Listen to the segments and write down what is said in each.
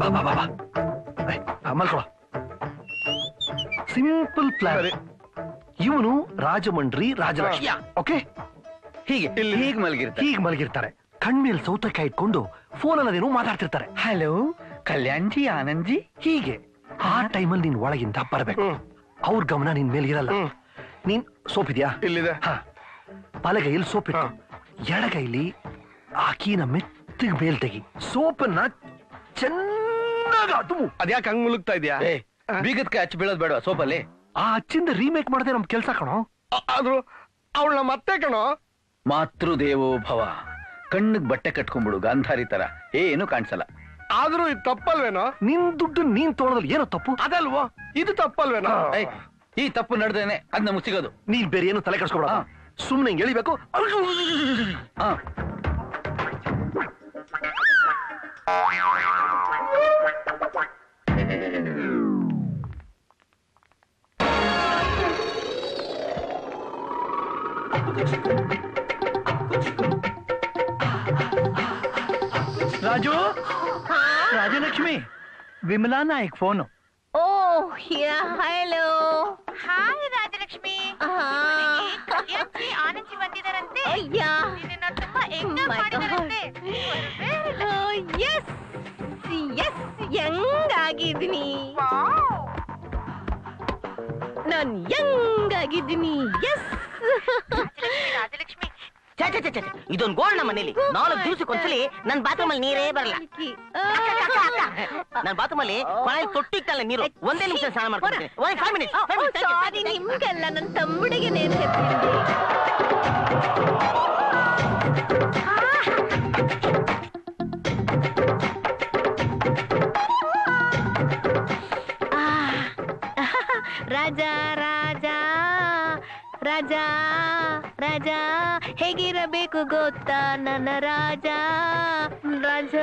ಬಾ ಬಾ ಬಾ ಬಾ. ಮಲ್ಕೊಳ ಸಿಂಪಲ್ ಪ್ಲಾನ್ ಇವನು ರಾಜಮಂಡ್ರಿ ರಾಜಲಕ್ಷ್ಮಿ. ಓಕೆ ಹೀಗೆ ಹೀಗೆ ಮಲಗಿರ್ತಾರೆ. ಹೀಗೆ ಮಲಗಿರ್ತಾರೆ. ಕಣ್ಮೇಲ್ ಸೌತಕಾಯಿ ಇಟ್ಕೊಂಡು ಫೋನ್ ಅದೇನೋ ಮಾತಾಡ್ತಿರ್ತಾರೆ. ಹಲೋ ಕಲ್ಯಾಣ್ಜಿ ಆನಂದ್ಜಿ? ಆನಂದ್ ಹೀಗೆ. ಆ ಟೈಮಲ್ಲಿ ನೀನ್ ಒಳಗಿಂದ ಬರಬೇಕು. ಅವ್ರ ಗಮನ ನಿನ್ ಮೇಲೆ ಇರಲ್ಲ. ನೀನ್ ಸೋಪ್ ಇದೆಯಾ ಇಲ್ಲಿದೆ. ಹಾ. ಬಲಗೈಲಿ ಸೋಪ್ ಇಟ್ಟು ಎಡಗೈಲಿ ಆಕಿನ ಮೆತ್ತಗೆ ಮೇಲ್ ತೆಗಿ ಸೋಪನ್ನ ಚೆನ್ನಾಗ ತುಂಬು ಅದ್ಯಾಕೆ ಹಂಗ್ ಮುಳುಗ್ತಾ ಇದ್ಯಾ? ಏ ಬೀಗದ ಹಚ್ಚಿ ಬೀಳೋದ್ ಬೇಡ ಸೋಪಲ್ಲಿ? ಆ ಅಚ್ಚಿಂದ ರೀಮೇಕ್ ಮಾಡದೆ ನಮ್ ಕೆಲ್ಸ ಕಣೋ. ಆದ್ರೂ ಅವಳ ಮತ್ತೆ ಕಣೋ. ಮಾತೃದೇವೋ ಭವ. ಕಣ್ಣಿಗ್ ಬಟ್ಟೆ ಕಟ್ಕೊಂಡ್ಬಿಡು ಗಾಂಧಾರಿ ತರ. ಏನು ಕಾಣಿಸಲ್ಲ. ಆದ್ರೂ ಇದು ತಪ್ಪಲ್ವೇನೋ? ನಿನ್ ದುಡ್ಡು ನೀನ್ ತೋಳದಲ್ಲಿ ಏನೋ ತಪ್ಪು? ಅದಲ್ವೋ? ಇದು ತಪ್ಪಲ್ವೇನೋ? ಏಯ್, ಈ ತಪ್ಪು ನಡೆದೇನೆ ಅದ್ ನಮಗ್ ಸಿಗೋದು ನೀನ್ ಬೇರೆ ಏನು ತಲೆ ಕಟ್ಸ್ಕೊಬೇಡ ಹಾ. ಸುಮ್ನೆ ಹಿಂಗ್ ಎಳಿಬೇಕು. ಹಾ Raju? Rajalakshmi Vimala Naik phone. Oh yeah hello. Hi Rajalakshmi. Kalyanji Anandi ಬಂದಿದಾರಂತೆ ಅಯ್ಯಾ. ನಿನ್ನ ತುಂಬಾ ಎಂಜಾಯ್ ಎಸ್ ಎಸ್ ಯಂಗಾಗಿದ್ದೀನಿ. ನಾನ್ ಯಂಗಾಗಿದ್ದೀನಿ. ಎಸ್ ರಾಜಲಕ್ಷ್ಮಿ. ಇದೊಂದ್ ಗೋಳ್ ನಮ್ಮ ಮನೇಲಿ. ನಾಲ್ಕು ದಿವಸಕ್ಕೊಂದ್ಸಲಿ ನನ್ ಬಾತ್ರೂಮ್ ಅಲ್ಲಿ ನೀರೇ ಬರಲ್ಲ. ನನ್ ಬಾತ್ರೂಮ್ ಅಲ್ಲಿ ಕೊನೆಯಲ್ಲಿ ತೊಟ್ಟಿಟ್ಟಲ್ಲ ನೀರು. ಒಂದೇ ನಿಮಿಷ ಸ್ನಾನ ಮಾಡ್ಕೊಡ್ತೀನಿ. ನಿಮ್ಗೆಲ್ಲ ನನ್ನ ತಮ್ಮಡಿಗೆ ರಾಜ ರಾಜ ರಾಜ. ರಾಜ ಹೇಗಿರಬೇಕು ಗೊತ್ತಾ ನನ್ನ ರಾಜ? ರಾಜ.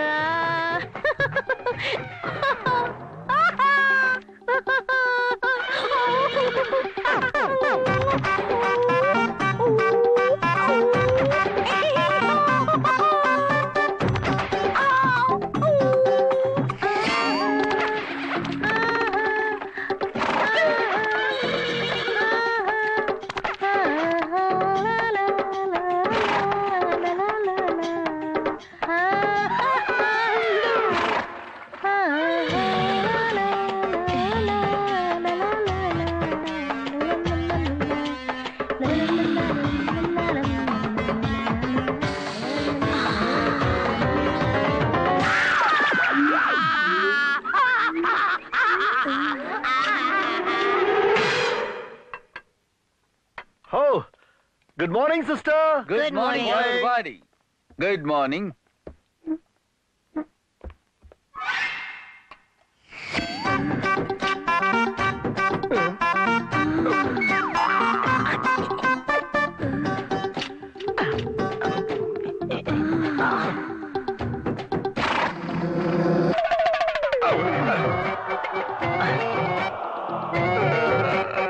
Oh, good morning, sister. Good, Good morning, morning. everybody. Good morning.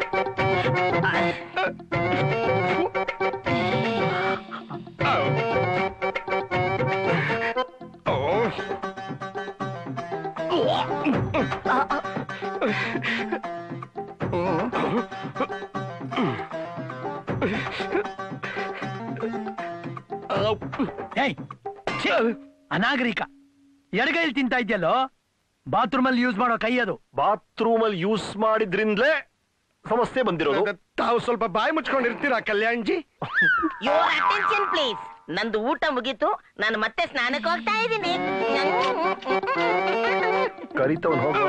ಏಯ್ ಛೀ, ಅನಾಗರಿಕ. ಎಡಗೈಲಿ ತಿಂತಾ ಇದೆಯಲ್ಲೋ? ಬಾತ್ರೂಮ್ ಅಲ್ಲಿ ಯೂಸ್ ಮಾಡೋ ಕೈ ಅದು. ಬಾತ್ರೂಮ್ ಅಲ್ಲಿ ಯೂಸ್ ಮಾಡಿದ್ರಿಂದಲೇ ಸಮಸ್ಯೆ ಬಂದಿರೋದು. ತಾವು ಸ್ವಲ್ಪ ಬಾಯಿ ಮುಚ್ಕೊಂಡಿರ್ತೀರಾ ಕಲ್ಯಾಣ್ಜಿ? ಯೋರ್ ಅಟೆನ್ಷನ್ ಪ್ಲೀಸ್ ನಂದು ಊಟ ಮುಗೀತು ನಾನು ಮತ್ತೆ ಸ್ನಾನಕ್ಕೆ ಹೋಗ್ತಾ ಇದ್ದೀನಿ. ಕರಿತವನ್ ಹೋಗು.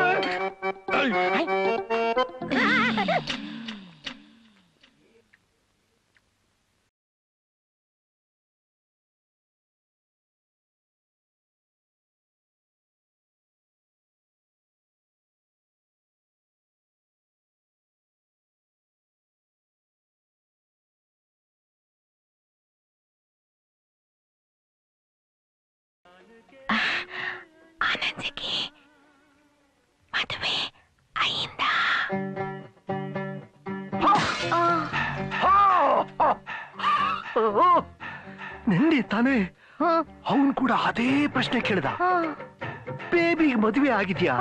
ಅನ್ಸಕ್ಕೆ ಮದುವೆ ಅಹಿಂದ ನಿಂದಿ ತಾನೇ ಅವನ್ ಕೂಡ ಅದೇ ಪ್ರಶ್ನೆ ಕೇಳಿದ. ಬೇಬಿಗೆ ಮದುವೆ ಆಗಿದ್ಯಾ?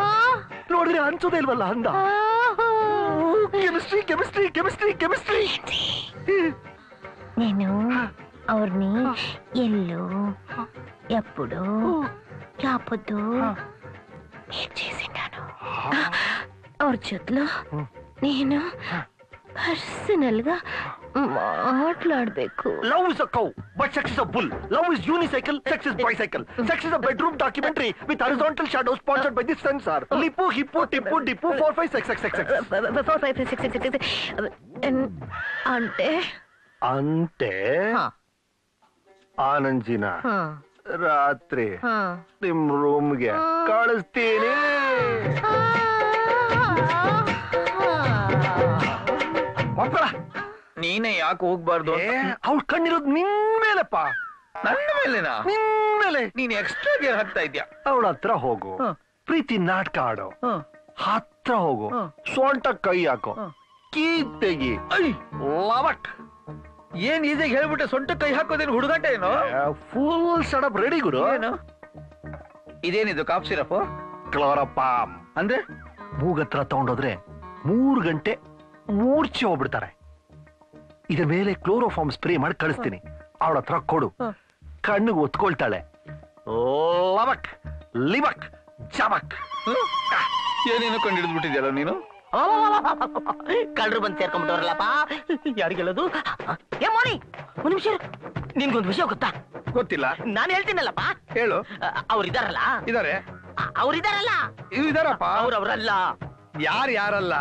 ನೋಡಿದ್ರೆ ಅನ್ಸೋದೇ ಇಲ್ವಲ್ಲ ಅಂದ. Chemistry chemistry chemistry chemistry. నేను అవర్ని ಎಲ್ಲೋ ಎಪ್ಪುಡೋ చెప్పొద్దు నేను చేసింటాను అర్జుత్లో నేను పర్సనల్ గా మాట్లాడబేకు love is a cow but sex is a bull love is unicycle sex is bicycle sex is a bedroom documentary with horizontal shadow sponsored by the censor lipo హిపో టిప్పు డిప్పు 4 5 6 6 6 4 5 6 6 6 అంటే అంటే ఆనంజినా ರಾತ್ರಿ ನಿಮ್ ರೂಮ್ಗೆ ಕಳಿಸ್ತೀನಿ. ಒಪ್ಪಳ ನೀನೇ ಯಾಕೆ ಹೋಗ್ಬಾರ್ದು? ಅವ್ಳ ಕಣ್ಣಿರೋದು ನಿನ್ ಮೇಲಪ್ಪ. ನನ್ನ ಮೇಲೆನಾ? ನಿನ್ ಮೇಲೆ. ನೀನ್ ಎಕ್ಸ್ಟ್ರಾ ಗೇರ್ ಹಾಕ್ತಾ ಇದ್ಯಾ? ಅವಳ ಹತ್ರ ಹೋಗು. ಪ್ರೀತಿ ನಾಟಕ ಆಡು. ಹ. ಹತ್ರ ಹೋಗು. ಸೊಂಟ ಕೈ ಹಾಕೋ. ಕೀ ತೆಗಿ. ಲವಟ್. ಲವಕ್ ಏನ್ ಈಸಿಯಾಗಿ ಹೇಳ್ಬಿಟ್ಟೆ ಸೊಂಟ ಕೈ ಹಾಕೋದೇನು ಹುಡುಗಾಟ ಏನು? ಫುಲ್ ಸಡಪ್ ರೆಡಿ ಗುರು. ಏನು? ಇದೇನಿದು ಕಾಫ್ ಸಿರಪ್ ಕ್ಲೋರಪಾಮ್ ಅಂದ್ರೆ? ಮೂಗತ್ರ ತಗೊಂಡೋದ್ರೆ ಮೂರು ಗಂಟೆ ಮೂರ್ಛೆ ಹೋಗ್ಬಿಡ್ತಾರೆ. ಇದ್ರ ಮೇಲೆ ಕ್ಲೋರೋಫಾರ್ಮ್ ಸ್ಪ್ರೇ ಮಾಡಿ ಕಳಿಸ್ತೀನಿ. ಅವಳ ಹತ್ರ ಕೊಡು. ಕಣ್ಣಿಗೆ ಒತ್ಕೊಳ್ತಾಳೆ. ಲವಕ್ ಲಿವಕ್ ಜಮಕ್ ಚಮಕ್ ಏನೇನು ಕಂಡು ಹಿಡಿದ್ಬಿಟ್ಟಿದ್ಯಲ್ಲ ನೀನು? ಕಳ್ರು ಬಂದು ಸೇರ್ಕೊಂಡ್ಬಿಟ್ಟವ್ರಲ್ಲಪ್ಪ. ಯಾರಿಗೆ ಹೇಳೋದು? ಏ ಮೋನಿ ಒಂದ್ ನಿಮಿಷ ನಿನ್ಗೊಂದು ವಿಷಯ ಗೊತ್ತಾ? ಗೊತ್ತಿಲ್ಲ. ನಾನು ಹೇಳ್ತೀನಲ್ಲಪ್ಪ. ಹೇಳು. ಅವ್ರಿದಾರಲ್ಲ? ಇದಾರೆ. ಅವ್ರಿದಾರಲ್ಲ? ಇದಾರಪ್ಪ ಅವ್ರವ್ರಲ್ಲ. ಯಾರು ಯಾರಲ್ಲ